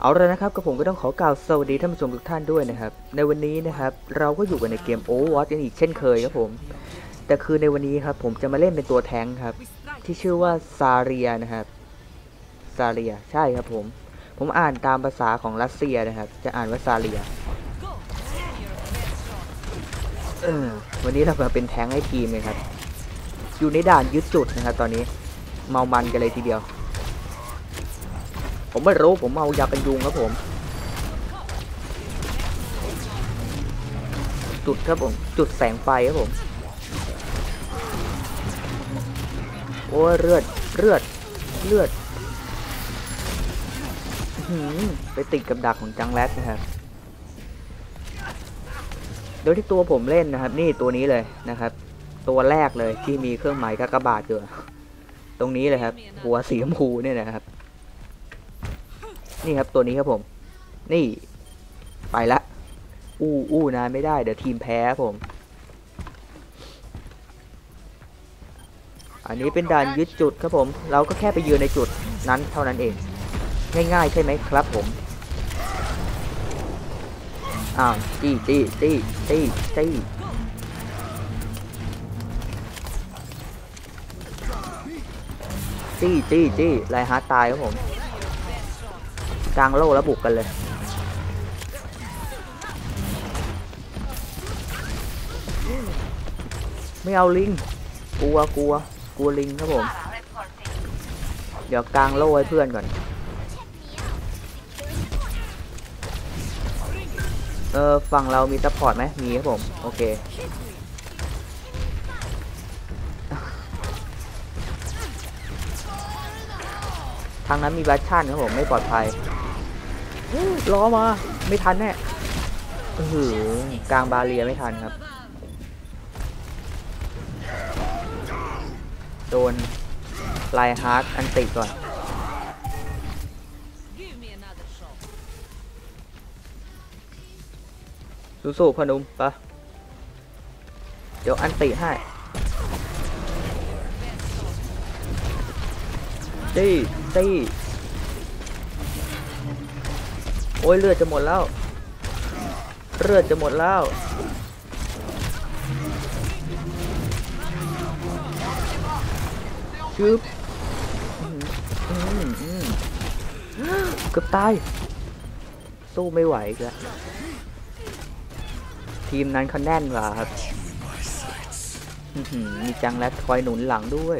เอาละนะครับก็ผมก็ต้องขอกล่าวสวัสดีท่านผู้ชมทุกท่านด้วยนะครับ ในวันนี้นะครับเราก็อยู่กันในเกม Overwatch กันอีกเช่นเคยครับผม แต่คือในวันนี้ครับผมจะมาเล่นเป็นตัวแทงครับ ที่ชื่อว่าซาเรียนะครับซาเรียใช่ครับผม ผมอ่านตามภาษาของรัสเซียนะครับ จะอ่านว่าซาเรียวันนี้เรามาเป็นแทงให้ทีมเลยครับ อยู่ในด่านยึดจุดนะครับ ตอนนี้เมามันกันเลยทีเดียว ผมไม่รู้ผมเมายากันยุงครับผมจุดครับผมจุดแสงไฟครับผมโอ้เลือดเลือดเลือดไปติดกับดักของจังแรดนะครับโดยที่ตัวผมเล่นนะครับ นี่ตัวนี้เลยนะครับ ตัวแรกเลยที่มีเครื่องหมายกากบาทอยู่ตรงนี้เลยครับ หัวสีชมพูเนี่ยนะครับ นี่ครับตัวนี้ครับผม นี่ ไปละอู้อู้นานไม่ได้เดี๋ยวทีมแพ้ครับผม อันนี้เป็นด่านยึดจุดครับผม เราก็แค่ไปยืนในจุดนั้นเท่านั้นเอง ง่ายๆใช่ไหมครับผมอ้าวจี้จี้จี้จี้จี้จี้จี้จี้ไลฮาร์ดตายครับผม กลางโล่แล้วบุกกันเลย ไม่เอาลิง กลัวกลัวกลัวลิงครับผม เดี๋ยวกลางโล่ให้เพื่อนก่อน เออฝั่งเรามี support ไหมมีครับผม โอเคทางนั้นมี Bastion ครับผมไม่ปลอดภัย ล้อมา ไม่ทันแน่อือหือกลาง barrier ไม่ทันครับ โดน Reinhardt ulti ก่อนสู้ๆพนุมปะเดี๋ยวอันติให้ตีตี โอ้ยเลือดจะหมดแล้ว เลือดจะหมดแล้ว ชึบอืมอืมอืมเกือบตาย สู้ไม่ไหวแล้วทีมนั้นเขาแน่นกว่าครับมี Junkrat คอยหนุนหลังด้วย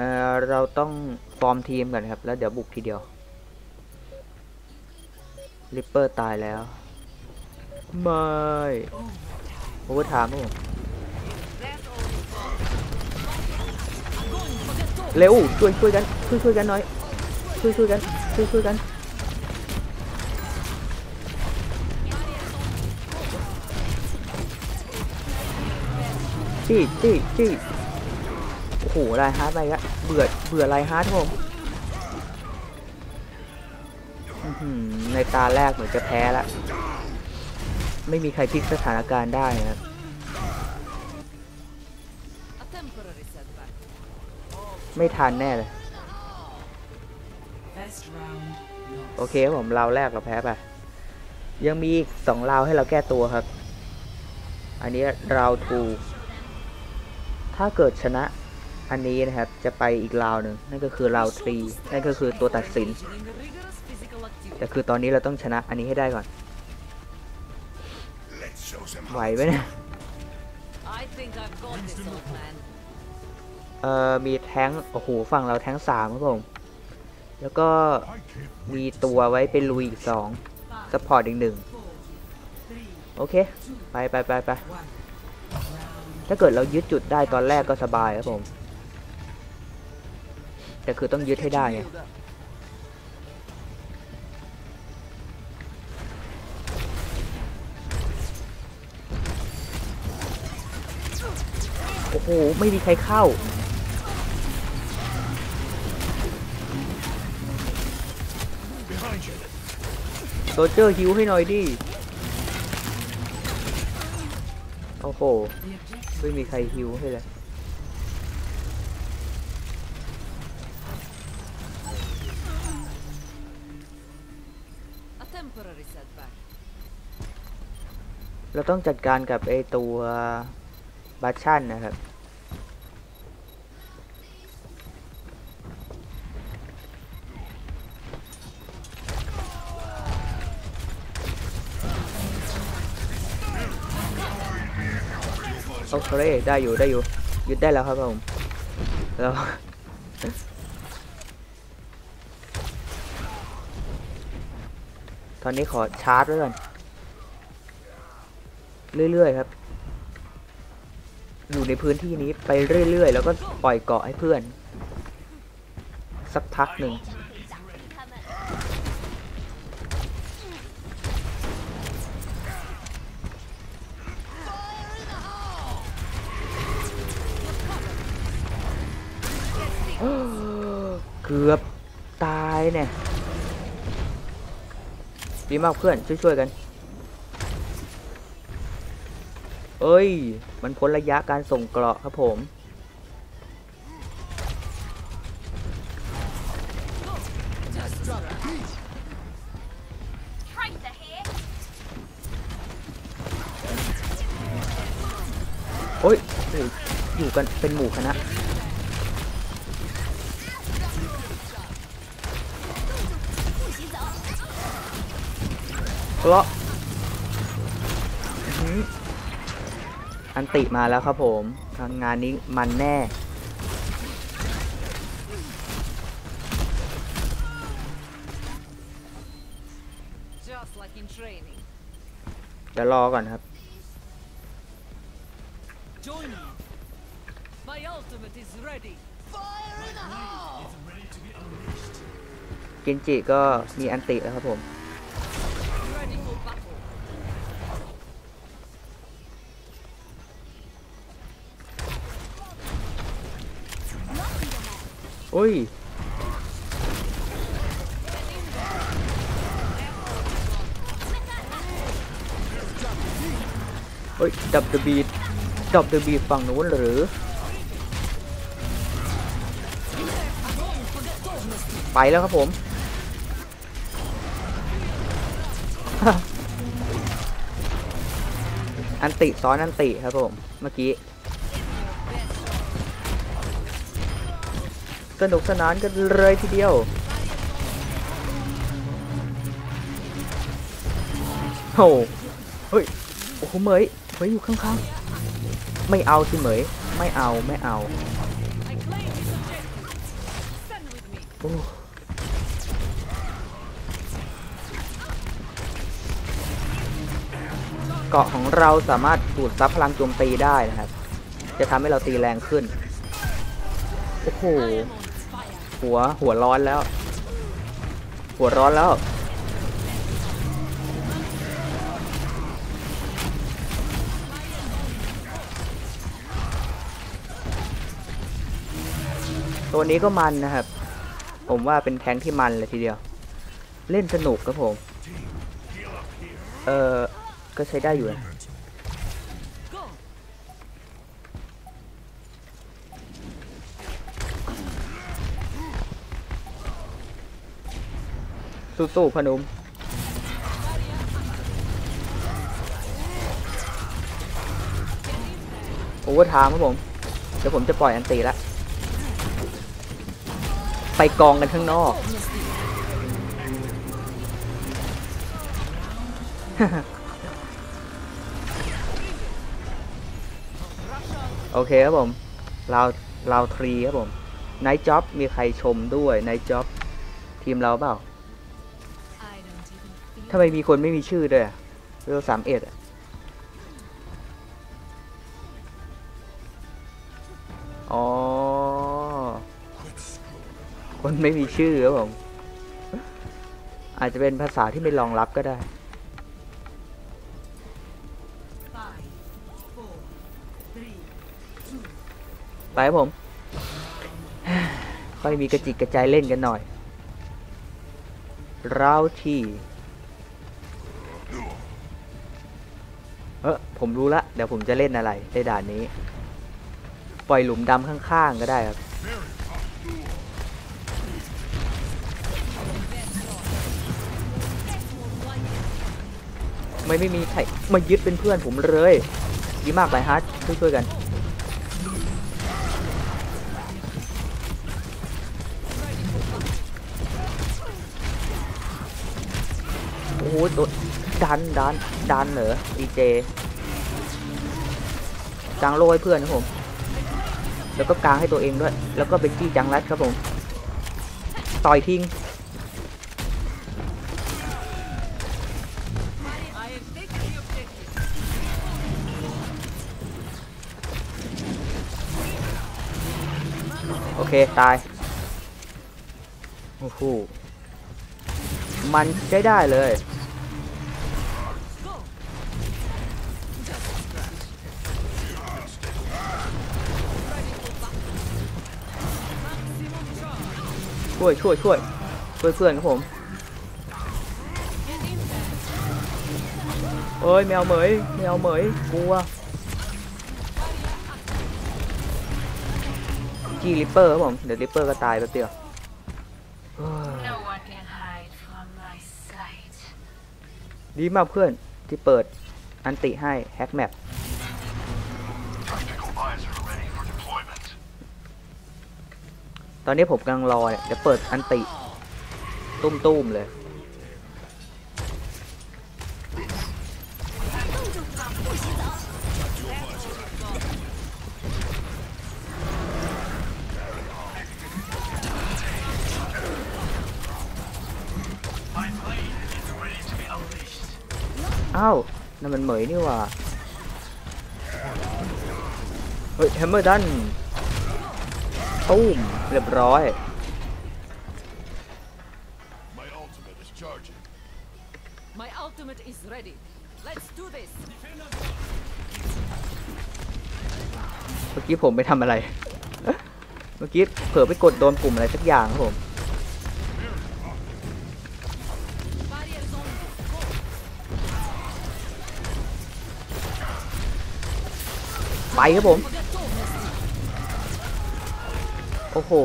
เออเราต้องฟอร์มทีมก่อนครับ แล้วเดี๋ยวบุกทีเดียว Reaper ตายแล้ว ไม่ overtime ผมเร็วช่วยช่วยกันช่วยช่วยกันหน่อยช่วยช่วยกันช่วยช่วยกันจี้จี้จี้ โอ้โห Reinhardt ไปละเบื่อเบื่อ Reinhardt ครับผมในตาแรกเหมือนจะแพ้ละ ไม่มีใครพลิกสถานการณ์ได้นะครับไม่ทันแน่เลย โอเคครับผมราวแรกเราแพ้ไป ยังมีอีกสองราวให้เราแก้ตัวครับ อันนี้ราวทูถ้าเกิดชนะ อันนี้นะครับจะไปอีกราวหนึ่งนั่นก็คือราวทรีนั่นก็คือตัวตัดสิน Mentioning rigorous physical activity. แต่คือตอนนี้เราต้องชนะอันนี้ให้ได้ก่อน Let's show them ไหวไหมเนี่ย I think I've got this, old man. เอ่อมีแท้งโอ้โหฝั่งเราแท้งสามครับผม แล้วก็มีตัวไว้เป็นลุยอีกสอง support อีกหนึ่งโอเค ไปไปไปไปถ้าเกิดเรายึดจุดได้ตอนแรกก็สบายครับผม แต่คือต้องยึดให้ได้ไงโอ้โห ไม่มีใครเข้า โซเจอร์ฮิวให้หน่อยดิ โอ้โห ไม่มีใครฮิวให้เลย เราต้องจัดการกับไอตัวบัชชันนะครับ โอเคได้อยู่ได้อยู่ยึดได้แล้วครับผมแล้วตอนนี้ขอชาร์จไว้ก่อน เรื่อยๆครับ อยู่ในพื้นที่นี้ไปเรื่อยๆ แล้วก็ปล่อยเกาะให้เพื่อน สักพักหนึ่งเกือบตายเนี่ย ดีมากเพื่อน ช่วยๆกัน เอ้ย มันพ้นระยะการส่งเกราะครับผม โอ้ย อยอยู่กันเป็นหมู่คณะเกราะ อันติมาแล้วครับผมทางงานนี้มันแน่ Just like in training. เดี๋ยวรอก่อนครับ Join me. My ultimate is ready. กินจิก็มีอันติแล้วครับผม อุ้ยเฮ้ยดับเดบีดับเดบีฝั่งนู้นหรือ ไปแล้วครับผม อันติซ้อนอันติครับผม เมื่อกี้ สนุกสนานกันเลยทีเดียวโอ้โหเฮ้ยโอ้โหเหมยเหมยอยู่ข้างๆไม่เอาสิเหมยไม่เอาไม่เอาโอ้เกาะของเราสามารถดูดซับพลังโจมตีได้นะครับ จะทำให้เราตีแรงขึ้น โอ้โห หัวหัวร้อนแล้ว หัวร้อนแล้วตัวนี้ก็มันนะครับ ผมว่าเป็นแทงที่มันเลยทีเดียว เล่นสนุกครับผม เออก็ใช้ได้อยู่นะ สู้ๆพนุมโอเวอร์ไทม์ครับผม เดี๋ยวผมจะปล่อยอันตีละ ไปกองกันข้างนอกโอเคครับผม เราเราทรีครับผมไนท์จ็อบมีใครชมด้วยไนท์จ็อบทีมเราเปล่า ทำไมมีคนไม่มีชื่อด้วยเวลสามเอ็ดอ๋อ คนไม่มีชื่อครับผม อาจจะเป็นภาษาที่ไม่รองรับก็ได้ ไปครับผม ค่อยมีกระจิกกระใจเล่นกันหน่อยเราที่ เออผมรู้ละเดี๋ยวผมจะเล่นอะไรในด่านนี้ ปล่อยหลุมดำข้างๆก็ได้ครับไม่ไม่มีใครมายึดเป็นเพื่อนผมเลยดีมากไปฮาร์ดช่วยช่วยๆกันโอ้โหโดันดันดันเหรอดีเจกางโลให้เพื่อนครับผม แล้วก็กางให้ตัวเองด้วย แล้วก็เป็นจี้จังรัดครับผม ต่อยทิ้ง โอเค ตาย โอ้โห มันใช้ได้เลย ช่วยช่วยช่วยช่วยเพื่อนครับผมเอ้ยแมวเหมยแมวเหมยกลัวจี Reaper ครับผมเดี๋ยว Reaper ก็ตายแป๊บเดียวเฮ้ยดีมากเพื่อนที่เปิด ulti ให้ hack map ตอนนี้ผมกำลังรอเนี่ยเดี๋ยวเปิด ulti ตุ้มๆเลย อ้าวนั่นมันเหมยนี่หว่า เฮ้ย Hammer down ตุ้มเรียบร้อย My ultimate is charging. My ultimate is ready. Let's do this. เมื่อกี้ผมไปทำอะไร เมื่อกี้เผลอไปกดโดนปุ่มอะไรสักอย่างครับผม Barriers on. Go. ไปครับผม อ้โห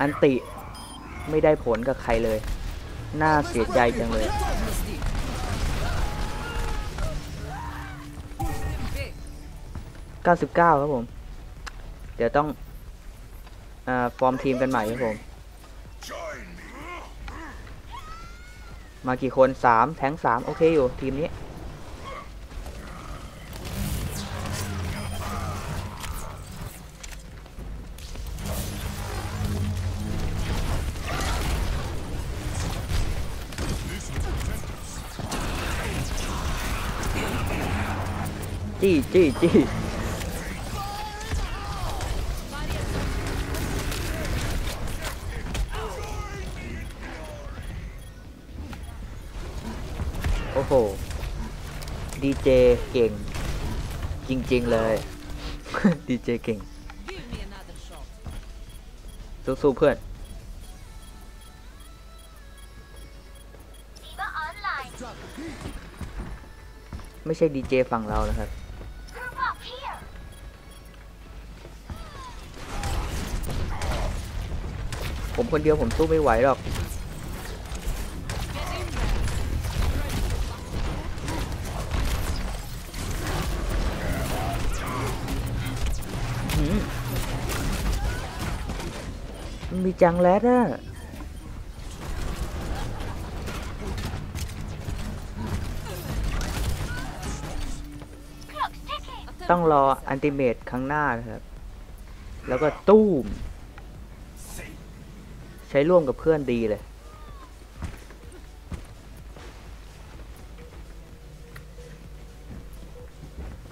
อันติไม่ได้ผลกับใครเลย น่าเสียใจจังเลย 99 ครับผม เดี๋ยวต้องอฟอร์มทีมกันใหม่ครับผม มากี่คน 3 แทง3 โอเคอยู่ทีมนี้ จี้จี้จี้โอ้โห ดีเจเก่ง จริง ๆ เลย ดีเจเก่ง สู้ๆเพื่อนไม่ใช่ดีเจฝั่งเรานะครับ ผมคนเดียวผมสู้ไม่ไหวหรอกมันมีจังแรดอะต้องรออันติเมตครั้งหน้านะครับ แล้วก็ตู้ม ใช้ร่วมกับเพื่อนดีเลย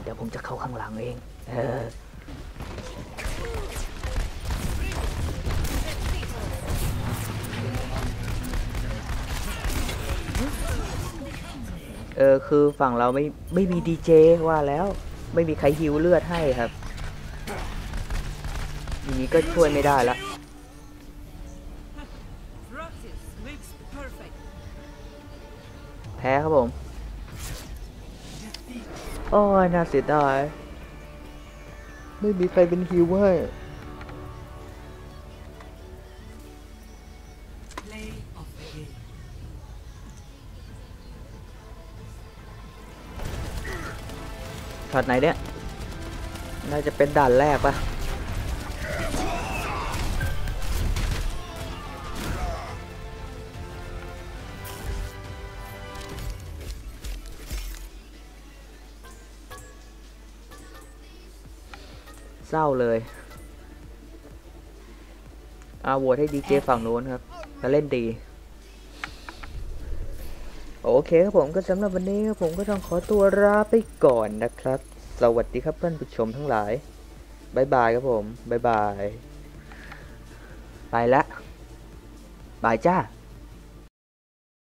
เดี๋ยวผมจะเข้าข้างหลังเองเออเออคือฝั่งเราไม่ไม่มีดีเจว่าแล้วไม่มีใครฮิวเลือดให้ครับ อย่างนี้ก็ช่วยไม่ได้ละ แพ้ครับผม โอ้ยน่าเสียดาย ไม่มีใครเป็นฮิวให้ช็อตไหนเนี่ย น่าจะเป็นด่านแรกปะ เศร้าเลยอาโหวตให้ดีเจฝั่งนู้นครับแล้วเล่นดี โอเคครับผมก็สำหรับวันนี้ครับผมก็ต้องขอตัวลาไปก่อนนะครับ สวัสดีครับท่านผู้ชมทั้งหลาย bye bye ครับผม bye bye ไปละบายจ้า